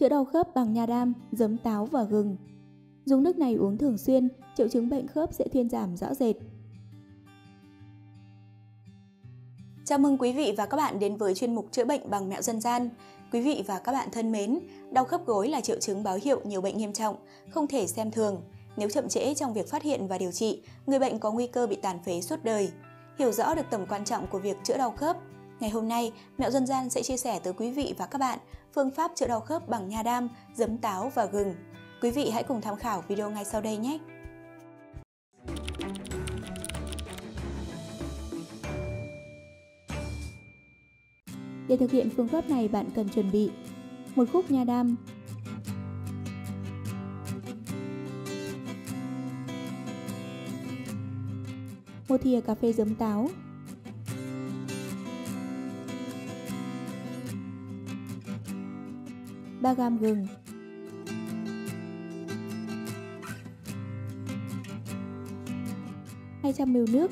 Chữa đau khớp bằng nha đam, giấm táo và gừng. Dùng nước này uống thường xuyên, triệu chứng bệnh khớp sẽ thuyên giảm rõ rệt. Chào mừng quý vị và các bạn đến với chuyên mục chữa bệnh bằng mẹo dân gian. Quý vị và các bạn thân mến, đau khớp gối là triệu chứng báo hiệu nhiều bệnh nghiêm trọng, không thể xem thường. Nếu chậm trễ trong việc phát hiện và điều trị, người bệnh có nguy cơ bị tàn phế suốt đời. Hiểu rõ được tầm quan trọng của việc chữa đau khớp, Ngày hôm nay, Mẹo Dân gian sẽ chia sẻ tới quý vị và các bạn phương pháp chữa đau khớp bằng nha đam, giấm táo và gừng. Quý vị hãy cùng tham khảo video ngay sau đây nhé! Để thực hiện phương pháp này bạn cần chuẩn bị một khúc nha đam, một thìa cà phê giấm táo, 3 gam gừng. Hai trăm ml nước.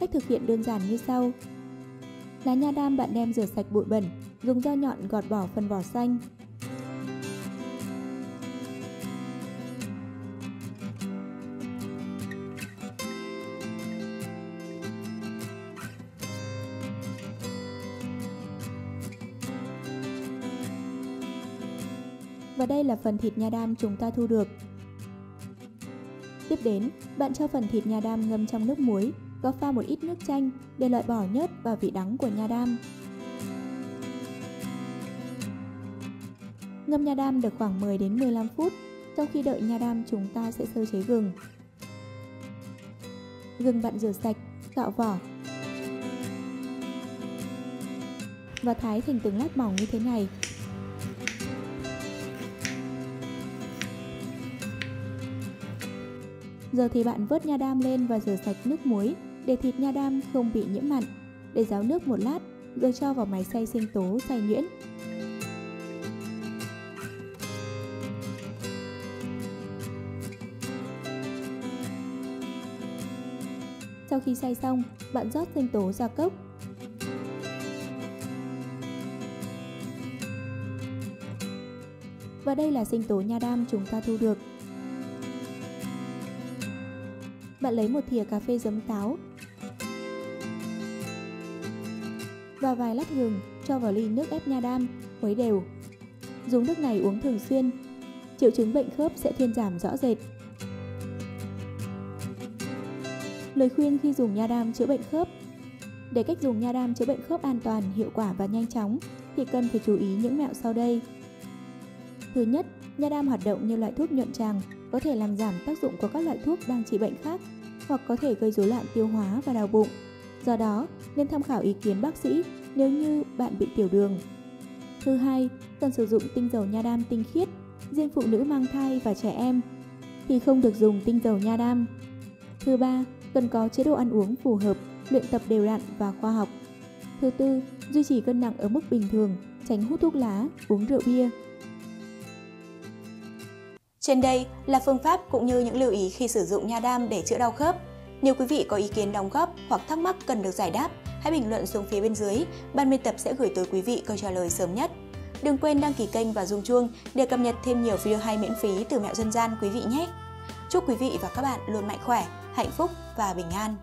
Cách thực hiện đơn giản như sau. Lá nha đam bạn đem rửa sạch bụi bẩn, dùng dao nhọn gọt bỏ phần vỏ xanh, Và đây là phần thịt nha đam chúng ta thu được. Tiếp đến, bạn cho phần thịt nha đam ngâm trong nước muối, có pha một ít nước chanh để loại bỏ nhớt và vị đắng của nha đam. Ngâm nha đam được khoảng 10 đến 15 phút. Trong khi đợi nha đam chúng ta sẽ sơ chế gừng. Gừng bạn rửa sạch, cạo vỏ và thái thành từng lát mỏng như thế này Giờ thì bạn vớt nha đam lên và rửa sạch nước muối để thịt nha đam không bị nhiễm mặn. Để ráo nước một lát, rồi cho vào máy xay sinh tố xay nhuyễn. Sau khi xay xong, bạn rót sinh tố ra cốc. Và đây là sinh tố nha đam chúng ta thu được. Bạn lấy một thìa cà phê giấm táo và vài lát gừng cho vào ly nước ép nha đam, khuấy đều. Dùng nước này uống thường xuyên, triệu chứng bệnh khớp sẽ thuyên giảm rõ rệt. Lời khuyên khi dùng nha đam chữa bệnh khớp Để cách dùng nha đam chữa bệnh khớp an toàn, hiệu quả và nhanh chóng thì cần phải chú ý những mẹo sau đây. Thứ nhất, nha đam hoạt động như loại thuốc nhuận tràng, có thể làm giảm tác dụng của các loại thuốc đang trị bệnh khác hoặc có thể gây rối loạn tiêu hóa và đau bụng. Do đó, nên tham khảo ý kiến bác sĩ nếu như bạn bị tiểu đường. Thứ hai, cần sử dụng tinh dầu nha đam tinh khiết, riêng phụ nữ mang thai và trẻ em thì không được dùng tinh dầu nha đam. Thứ ba, cần có chế độ ăn uống phù hợp, luyện tập đều đặn và khoa học. Thứ tư, duy trì cân nặng ở mức bình thường, tránh hút thuốc lá, uống rượu bia, trên đây là phương pháp cũng như những lưu ý khi sử dụng nha đam để chữa đau khớp. Nếu quý vị có ý kiến đóng góp hoặc thắc mắc cần được giải đáp, hãy bình luận xuống phía bên dưới, ban biên tập sẽ gửi tới quý vị câu trả lời sớm nhất. Đừng quên đăng ký kênh và rung chuông để cập nhật thêm nhiều video hay miễn phí từ mẹo dân gian quý vị nhé. Chúc quý vị và các bạn luôn mạnh khỏe, hạnh phúc và bình an.